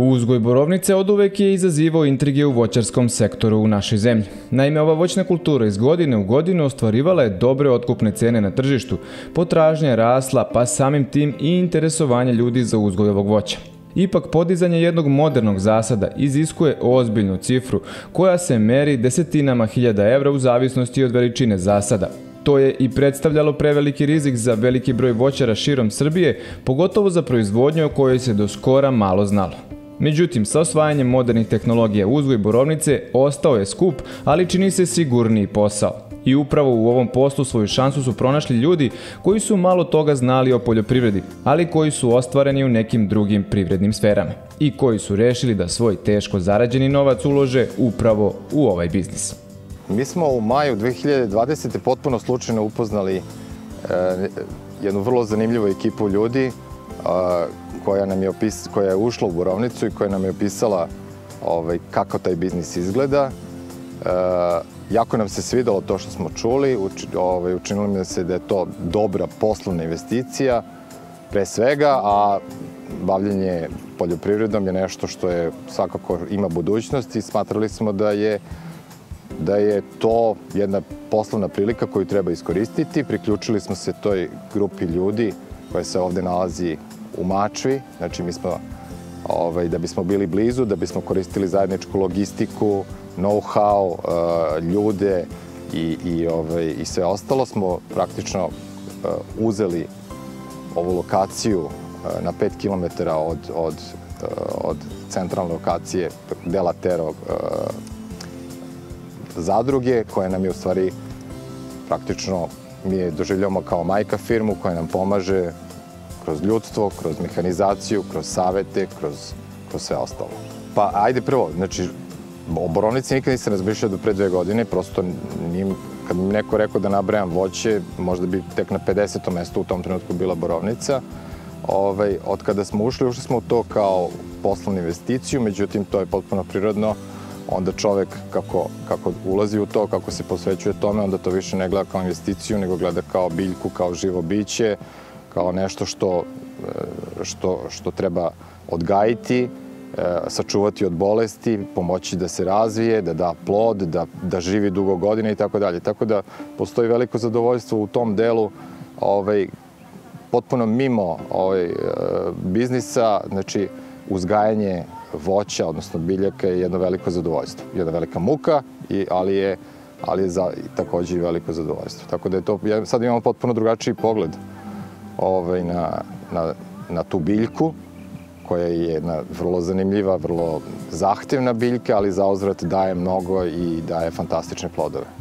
Uzgoj borovnice od uvek je izazivao intrige u voćarskom sektoru u našoj zemlji. Naime, ova voćna kultura iz godine u godinu ostvarivala je dobre otkupne cene na tržištu, potražnja je rasla, pa samim tim i interesovanje ljudi za uzgoj ovog voća. Ipak podizanje jednog modernog zasada iziskuje ozbiljnu cifru koja se meri desetinama hiljada evra u zavisnosti od veličine zasada. To je i predstavljalo preveliki rizik za veliki broj voćara širom Srbije, pogotovo za proizvodnju o kojoj se do skora malo znalo. Međutim, sa osvajanjem modernih tehnologija uzgoj borovnice ostao je skup, ali čini se sigurniji posao. I upravo u ovom poslu svoju šansu su pronašli ljudi koji su malo toga znali o poljoprivredi, ali koji su ostvareni u nekim drugim privrednim sferama i koji su rešili da svoj teško zarađeni novac ulože upravo u ovaj biznis. Mi smo u maju 2020. potpuno slučajno upoznali e, jednu vrlo zanimljivu ekipu ljudi koja, nam je opis, koja je ušla u Borovnicu i koja nam je opisala ovaj, kako taj biznis izgleda. E, jako nam se svidalo to što smo čuli, uči, ovaj, učinilo mi se da je to dobra poslovna investicija, pre svega, a bavljanje poljoprivredom je nešto što je svakako ima budućnost i smatrali smo da je da je to jedna poslovna prilika koju treba iskoristiti. Priključili smo se toj grupi ljudi koja se ovde nalazi u Mačvi. Znači, mi smo, ovaj, da bismo bili blizu, da bismo koristili zajedničku logistiku, know-how, uh, ljude i, i, ovaj, i sve ostalo, smo praktično uh, uzeli ovu lokaciju uh, na 5 km od, od, od centralne lokacije dela Terog zadruge, koja nam je u stvari praktično mi je doživljamo kao majka firmu koja nam pomaže kroz ljudstvo, kroz mehanizaciju, kroz savete, kroz, kroz sve ostalo. Pa ajde prvo, znači, o borovnici nikad nisam razmišljao do pre dve godine, prosto nim, kad mi neko rekao da nabrajam voće, možda bi tek na 50. mestu u tom trenutku bila borovnica. Ovaj, od kada smo ušli, ušli smo u to kao poslovnu investiciju, međutim to je potpuno prirodno onda čovek kako, kako ulazi u to, kako se posvećuje tome, onda to više ne gleda kao investiciju, nego gleda kao biljku, kao živo biće, kao nešto što, e, što, što treba odgajiti, e, sačuvati od bolesti, pomoći da se razvije, da da plod, da, da živi dugo godine i tako dalje. Tako da postoji veliko zadovoljstvo u tom delu ovaj, potpuno mimo ovaj, e, biznisa, znači uzgajanje voća, odnosno biljaka je jedno veliko zadovoljstvo. Jedna velika muka, i, ali je ali je za, takođe i veliko zadovoljstvo. Tako da je to, sad imamo potpuno drugačiji pogled ovaj, na, na, na tu biljku, koja je jedna vrlo zanimljiva, vrlo zahtevna biljka, ali za ozvrat daje mnogo i daje fantastične plodove.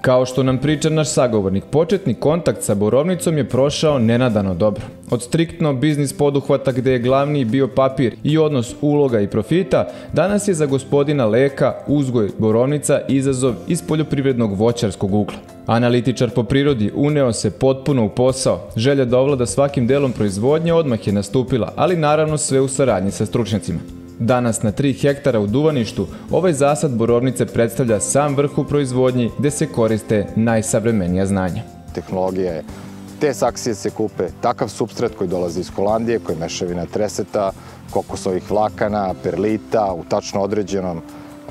Kao što nam priča naš sagovornik, početni kontakt sa borovnicom je prošao nenadano dobro. Od striktno biznis poduhvata gde je glavni bio papir i odnos uloga i profita, danas je za gospodina Leka uzgoj borovnica izazov iz poljoprivrednog voćarskog ugla. Analitičar po prirodi uneo se potpuno u posao. Želja da ovlada svakim delom proizvodnje odmah je nastupila, ali naravno sve u saradnji sa stručnjacima. Danas na 3 hektara u Duvaništu ovaj zasad borovnice predstavlja sam vrh u proizvodnji gde se koriste najsavremenija znanja. Tehnologija je te saksije se kupe, takav substrat koji dolazi iz Holandije, koji je mešavina treseta, kokosovih vlakana, perlita u tačno određenom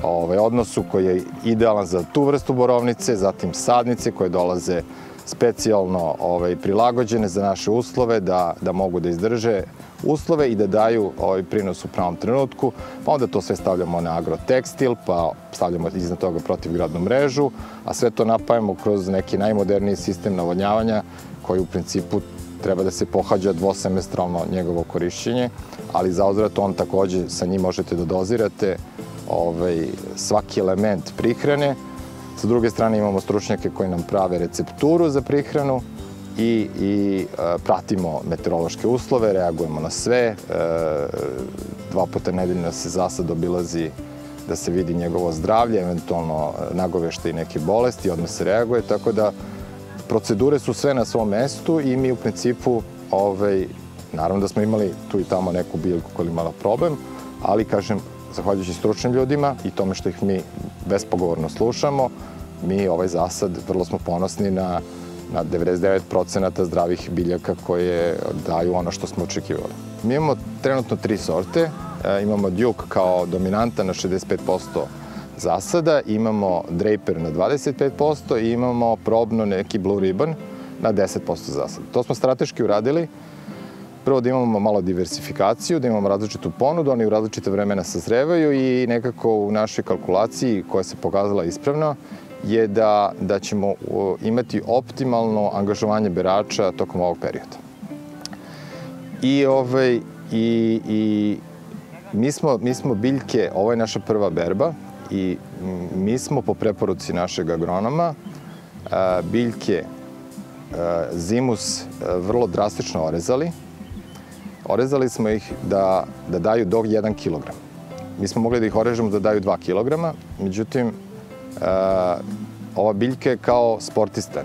ovaj, odnosu koji je idealan za tu vrstu borovnice, zatim sadnice koje dolaze specijalno ovaj, prilagođene za naše uslove, da, da mogu da izdrže uslove i da daju ovaj prinos u pravom trenutku, pa onda to sve stavljamo na agrotekstil, pa stavljamo iznad toga protivgradnu mrežu, a sve to napajamo kroz neki najmoderniji sistem navodnjavanja koji u principu treba da se pohađa dvosemestralno njegovo korišćenje, ali za ozvrat on takođe sa njim možete da dozirate ovaj, svaki element prihrane. Sa druge strane imamo stručnjake koji nam prave recepturu za prihranu, i, i e, pratimo meteorološke uslove, reagujemo na sve. E, dva puta nedeljno se zasad obilazi da se vidi njegovo zdravlje, eventualno nagovešte i neke bolesti, odmah se reaguje, tako da procedure su sve na svom mestu i mi u principu, ovaj, naravno da smo imali tu i tamo neku biljku koja imala problem, ali kažem, zahvaljujući stručnim ljudima i tome što ih mi bespogovorno slušamo, mi ovaj zasad vrlo smo ponosni na na 99% zdravih biljaka koje daju ono što smo očekivali. Mi imamo trenutno tri sorte. E, imamo Duke kao dominanta na 65% zasada, imamo Draper na 25% i imamo probno neki Blue Ribbon na 10% zasada. To smo strateški uradili. Prvo da imamo malo diversifikaciju, da imamo različitu ponudu, oni u različite vremena sazrevaju i nekako u našoj kalkulaciji koja se pokazala ispravno je da, da ćemo imati optimalno angažovanje berača tokom ovog perioda. I, ovaj, i, i mi, smo, mi smo biljke, ovo je naša prva berba i mi smo po preporuci našeg agronoma biljke zimus vrlo drastično orezali. Orezali smo ih da, da daju do 1 kg. Mi smo mogli da ih orežemo da daju 2 kg, međutim, ova biljka je kao sportista.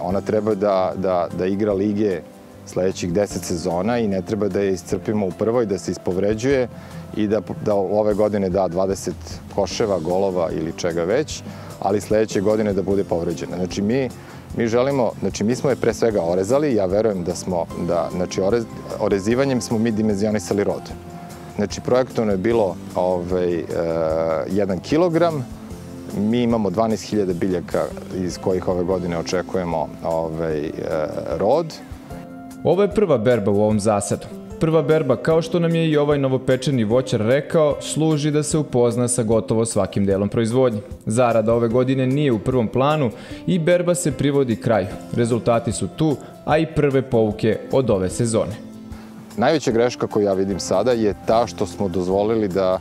Ona treba da, da, da igra lige sledećih 10 sezona i ne treba da je iscrpimo u prvoj, da se ispovređuje i da, da ove godine da 20 koševa, golova ili čega već, ali sledeće godine da bude povređena. Znači mi, mi želimo, znači mi smo je pre svega orezali, ja verujem da smo, da, znači orez, orezivanjem smo mi dimenzionisali rod. Znači projektovno je bilo ovaj, e, 1 kilogram, Mi imamo 12.000 biljaka iz kojih ove godine očekujemo ovaj, e, rod. Ovo je prva berba u ovom zasadu. Prva berba, kao što nam je i ovaj novopečeni voćar rekao, služi da se upozna sa gotovo svakim delom proizvodnje. Zarada ove godine nije u prvom planu i berba se privodi kraju. Rezultati su tu, a i prve pouke od ove sezone. Najveća greška koju ja vidim sada je ta što smo dozvolili da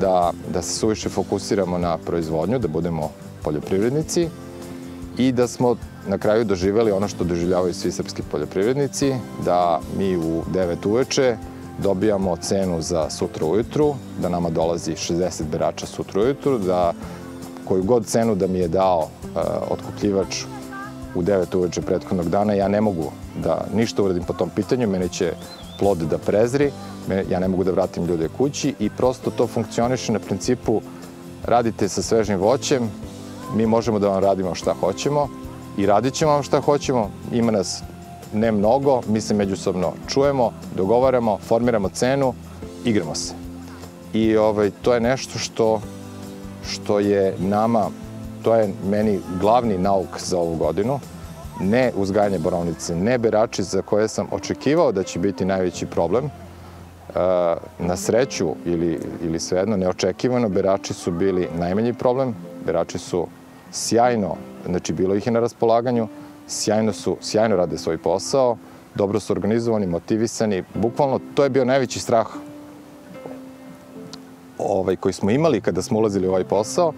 da, da se suviše fokusiramo na proizvodnju, da budemo poljoprivrednici i da smo na kraju doživeli ono što doživljavaju svi srpski poljoprivrednici, da mi u 9 uveče dobijamo cenu za sutra ujutru, da nama dolazi 60 berača sutra ujutru, da koju god cenu da mi je dao uh, otkupljivač u 9 uveče prethodnog dana, ja ne mogu da ništa uradim po tom pitanju, mene će plod da prezri, ja ne mogu da vratim ljude kući i prosto to funkcioniše na principu radite sa svežim voćem, mi možemo da vam radimo šta hoćemo i radit ćemo vam šta hoćemo, ima nas ne mnogo, mi se međusobno čujemo, dogovaramo, formiramo cenu, igramo se. I ovaj, to je nešto što, što je nama, to je meni glavni nauk za ovu godinu, ne uzgajanje borovnice, ne berači za koje sam očekivao da će biti najveći problem, Na sreću ili, ili svejedno neočekivano, berači su bili najmanji problem. Berači su sjajno, znači bilo ih je na raspolaganju, sjajno su, sjajno rade svoj posao, dobro su organizovani, motivisani. Bukvalno, to je bio najveći strah ovaj, koji smo imali kada smo ulazili u ovaj posao,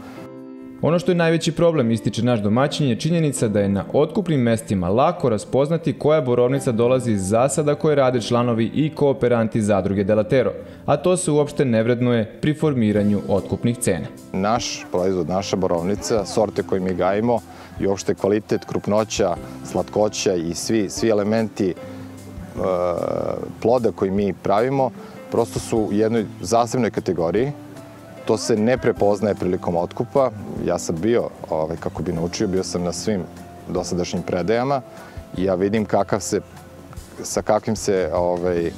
Ono što je najveći problem, ističe naš domaćin, je činjenica da je na otkupnim mestima lako raspoznati koja borovnica dolazi iz zasada koje rade članovi i kooperanti zadruge Delatero, a to se uopšte ne vrednuje pri formiranju otkupnih cena. Naš proizvod, naša borovnica, sorte koje mi gajimo i uopšte kvalitet, krupnoća, slatkoća i svi, svi elementi e, ploda koji mi pravimo, prosto su u jednoj zasebnoj kategoriji To se ne prepoznaje prilikom otkupa. Ja sam bio, ovaj, kako bi naučio, bio sam na svim dosadašnjim predajama i ja vidim kakav se, sa kakvim se, ovaj,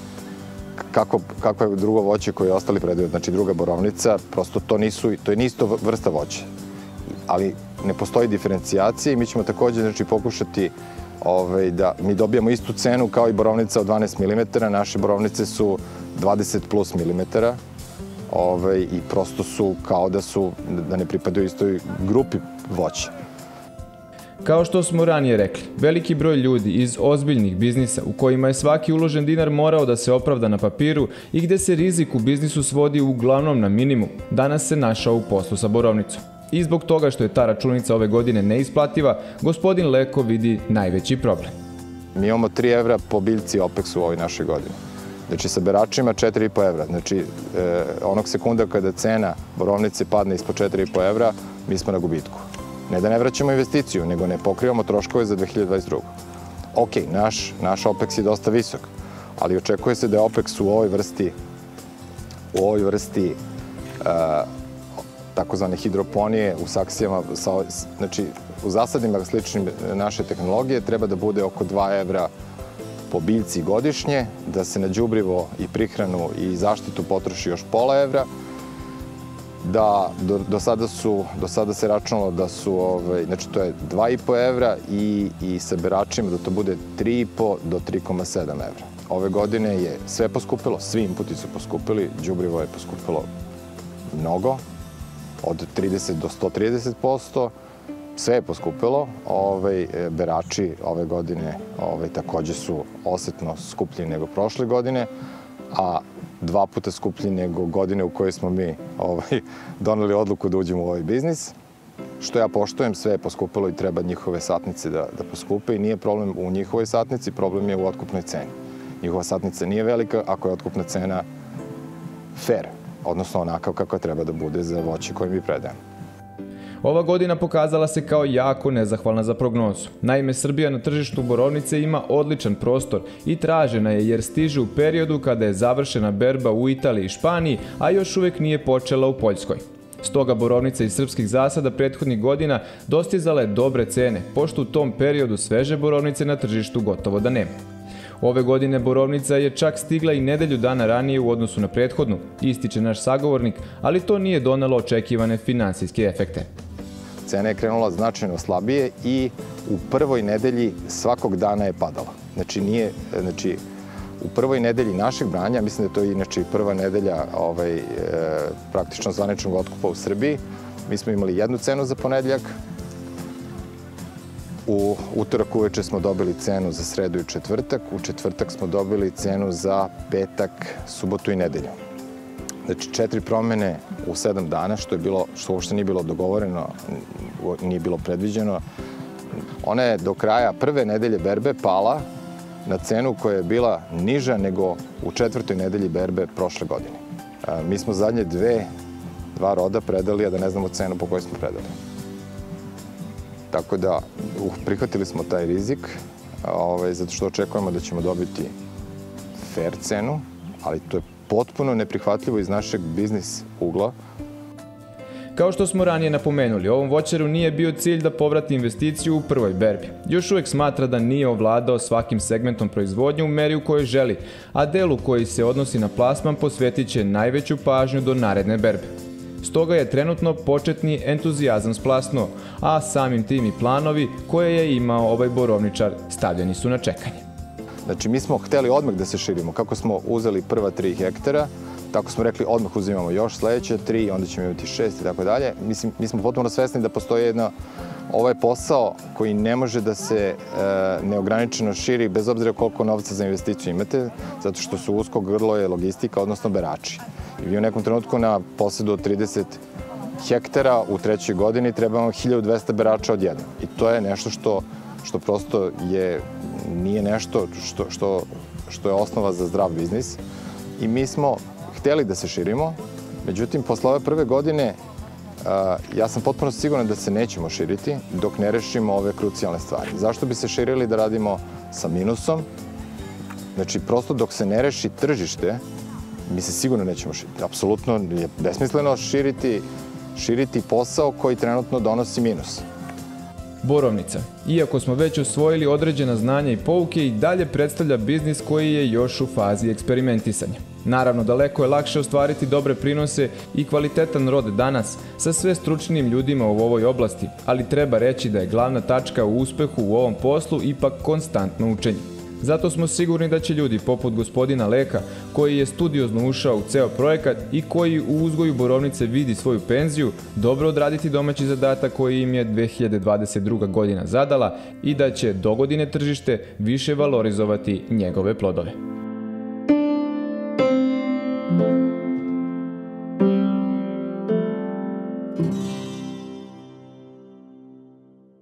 kako, kako je drugo voće koje ostali predaju, znači druga borovnica, prosto to nisu, to je nisto vrsta voća. Ali ne postoji diferencijacija i mi ćemo takođe znači, pokušati ovaj, da mi dobijamo istu cenu kao i borovnica od 12 mm, naše borovnice su 20 plus milimetara, ovaj, i prosto su kao da su, da ne pripadaju istoj grupi voća. Kao što smo ranije rekli, veliki broj ljudi iz ozbiljnih biznisa u kojima je svaki uložen dinar morao da se opravda na papiru i gde se rizik u biznisu svodi uglavnom na minimum, danas se našao u poslu sa borovnicom. I zbog toga što je ta računica ove godine neisplativa, gospodin Leko vidi najveći problem. Mi imamo 3 evra po biljci OPEX u ovoj našoj godini. Znači sa beračima 4,5 evra. Znači e, onog sekunda kada cena borovnice padne ispod 4,5 evra, mi smo na gubitku. Ne da ne vraćamo investiciju, nego ne pokrivamo troškove za 2022. Ok, naš, naš OPEX je dosta visok, ali očekuje se da je OPEX u ovoj vrsti u ovoj vrsti uh, takozvane hidroponije u saksijama, sa, znači u zasadima sličnim naše tehnologije treba da bude oko 2 evra po biljci godišnje, da se na đubrivo i prihranu i zaštitu potroši još pola evra, da do, do, sada su, do sada se računalo da su, ovaj, znači to je 2,5 evra i, i sa beračima da to bude 3,5 do 3,7 evra. Ove godine je sve poskupilo, svi inputi su poskupili, đubrivo je poskupilo mnogo, od 30 do 130 posto, sve je poskupilo, ovaj, berači ove godine ovaj, takođe su osetno skuplji nego prošle godine, a dva puta skuplji nego godine u kojoj smo mi ovaj, doneli odluku da uđemo u ovaj biznis. Što ja poštojem, sve je poskupilo i treba njihove satnice da, da poskupe i nije problem u njihovoj satnici, problem je u otkupnoj ceni. Njihova satnica nije velika ako je otkupna cena fair, odnosno onakav kakva treba da bude za voće koje mi predajemo. Ova godina pokazala se kao jako nezahvalna za prognozu. Naime, Srbija na tržištu borovnice ima odličan prostor i tražena je jer stiže u periodu kada je završena berba u Italiji i Španiji, a još uvek nije počela u Poljskoj. Stoga borovnica iz srpskih zasada prethodnih godina dostizala je dobre cene, pošto u tom periodu sveže borovnice na tržištu gotovo da nema. Ove godine borovnica je čak stigla i nedelju dana ranije u odnosu na prethodnu, ističe naš sagovornik, ali to nije donelo očekivane finansijske efekte. Cena je krenula značajno slabije i u prvoj nedelji svakog dana je padala. Znači, nije, znači, u prvoj nedelji našeg branja, mislim da je to inače prva nedelja ovaj, e, praktično zvaničnog otkupa u Srbiji, mi smo imali jednu cenu za ponedeljak, U utorak uveče smo dobili cenu za sredu i četvrtak, u četvrtak smo dobili cenu za petak, subotu i nedelju. Znači, četiri promene u sedam dana, što je bilo, što uopšte nije bilo dogovoreno, nije bilo predviđeno. Ona je do kraja prve nedelje berbe pala na cenu koja je bila niža nego u četvrtoj nedelji berbe prošle godine. Mi smo zadnje dve, dva roda predali, a da ne znamo cenu po kojoj smo predali. Tako da uh, prihvatili smo taj rizik, ovaj, zato što očekujemo da ćemo dobiti fair cenu, ali to je potpuno neprihvatljivo iz našeg biznis ugla. Kao što smo ranije napomenuli, ovom voćaru nije bio cilj da povrati investiciju u prvoj berbi. Još uvek smatra da nije ovladao svakim segmentom proizvodnje u meri u kojoj želi, a delu koji se odnosi na plasman posvetit će najveću pažnju do naredne berbe. Stoga je trenutno početni entuzijazam splasno, a samim tim i planovi koje je imao ovaj borovničar stavljeni su na čekanje. Znači, mi smo hteli odmah da se širimo. Kako smo uzeli prva tri hektara, tako smo rekli odmah uzimamo još sledeće tri, onda ćemo imati šest i tako dalje. Mislim, mi smo potpuno svesni da postoji jedna ovaj posao koji ne može da se e, neograničeno širi bez obzira koliko novca za investiciju imate, zato što su usko grlo je logistika, odnosno berači. I vi u nekom trenutku na posedu od 30 hektara u trećoj godini trebamo 1200 berača odjednom. I to je nešto što, što prosto je, nije nešto što, što, što je osnova za zdrav biznis. I mi smo hteli da se širimo, međutim, posle ove prve godine ja sam potpuno siguran da se nećemo širiti dok ne rešimo ove krucijalne stvari. Zašto bi se širili da radimo sa minusom? Znači, prosto dok se ne reši tržište, mi se sigurno nećemo širiti. Apsolutno je besmisleno širiti, širiti posao koji trenutno donosi minus. Borovnica. Iako smo već osvojili određena znanja i pouke i dalje predstavlja biznis koji je još u fazi eksperimentisanja. Naravno, daleko je lakše ostvariti dobre prinose i kvalitetan rod danas sa sve stručnim ljudima u ovoj oblasti, ali treba reći da je glavna tačka u uspehu u ovom poslu ipak konstantno učenje. Zato smo sigurni da će ljudi poput gospodina Leka, koji je studiozno ušao u ceo projekat i koji u uzgoju borovnice vidi svoju penziju, dobro odraditi domaći zadatak koji im je 2022. godina zadala i da će do godine tržište više valorizovati njegove plodove.